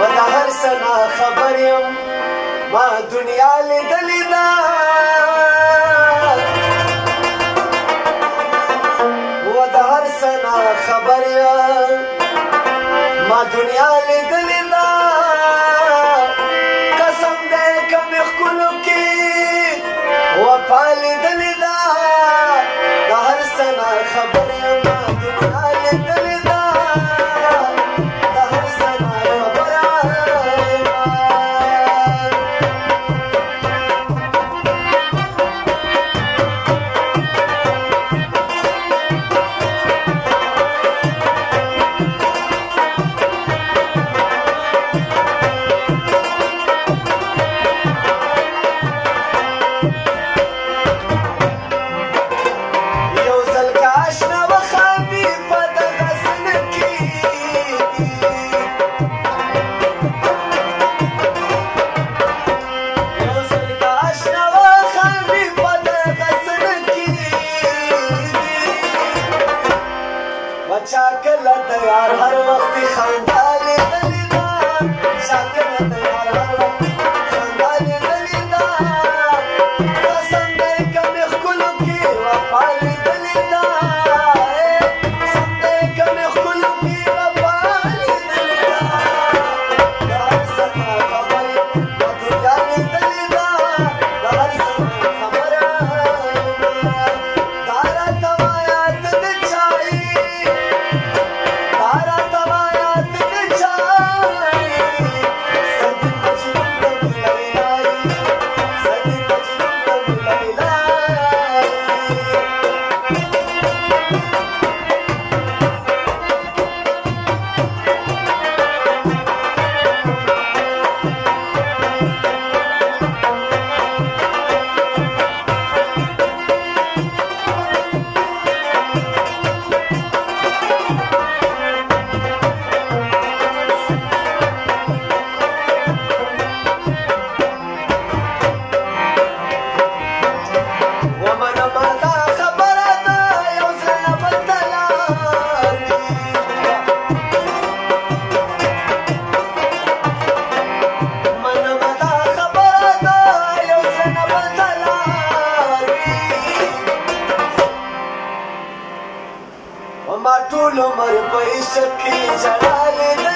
و د هر سنا خبر یم ما دنیا لیدلې ده بچا کي لتا هر وستي سان بچا ठुलो मर भइसके जलाले